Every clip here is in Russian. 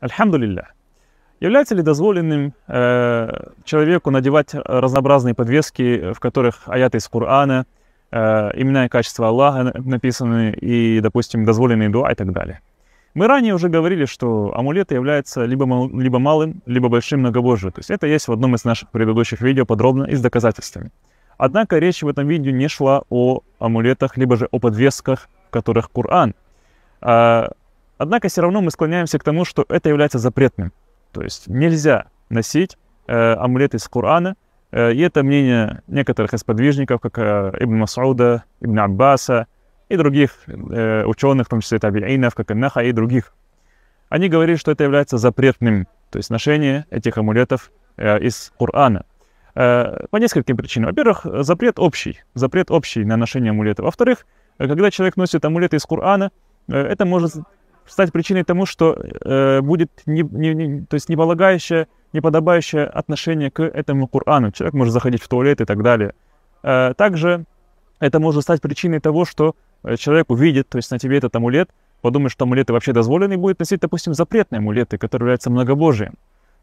Альхамдулилля. Является ли дозволенным э, человеку надевать разнообразные подвески, в которых аяты из Корана, э, имена и качества Аллаха написаны, и, допустим, дозволенные дуа и так далее? Мы ранее уже говорили, что амулеты являются либо, мал, либо малым, либо большим многобожием. То есть это есть в одном из наших предыдущих видео подробно и с доказательствами. Однако речь в этом видео не шла о амулетах, либо же о подвесках, в которых Коран. А, однако все равно мы склоняемся к тому, что это является запретным. То есть нельзя носить э, амулеты из Корана, э, и это мнение некоторых из подвижников, как э, Ибн Масауда, Ибн Аббаса и других э, ученых, в том числе табиинов, как Аннаха и других. Они говорили, что это является запретным, то есть ношение этих амулетов э, из Корана. Э, по нескольким причинам. Во-первых, запрет общий, запрет общий на ношение амулета. Во-вторых, когда человек носит амулеты из Корана, э, это может стать причиной тому, что э, будет не, не, не, то есть неполагающее, неподобающее отношение к этому Корану. Человек может заходить в туалет и так далее. Э, также это может стать причиной того, что э, человек увидит, то есть на тебе этот амулет, подумает, что амулеты вообще дозволены, и будет носить, допустим, запретные амулеты, которые являются многобожием.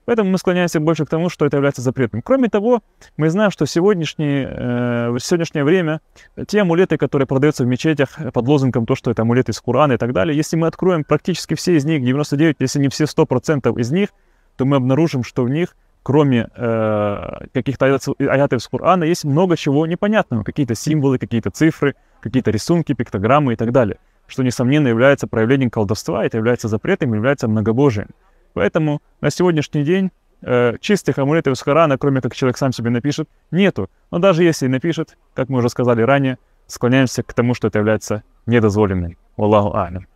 Поэтому мы склоняемся больше к тому, что это является запретным. Кроме того, мы знаем, что сегодняшнее, э, в сегодняшнее время те амулеты, которые продаются в мечетях под лозунгом то, что это амулеты из Корана и так далее, если мы откроем практически все из них, 99, если не все 100% из них, то мы обнаружим, что в них, кроме э, каких-то аятов из Корана, есть много чего непонятного. Какие-то символы, какие-то цифры, какие-то рисунки, пиктограммы и так далее. Что, несомненно, является проявлением колдовства, это является запретом, является многобожием. Поэтому на сегодняшний день э, чистых амулетов из Корана, кроме как человек сам себе напишет, нету. Но даже если напишет, как мы уже сказали ранее, склоняемся к тому, что это является недозволенным. Аллаху Алям.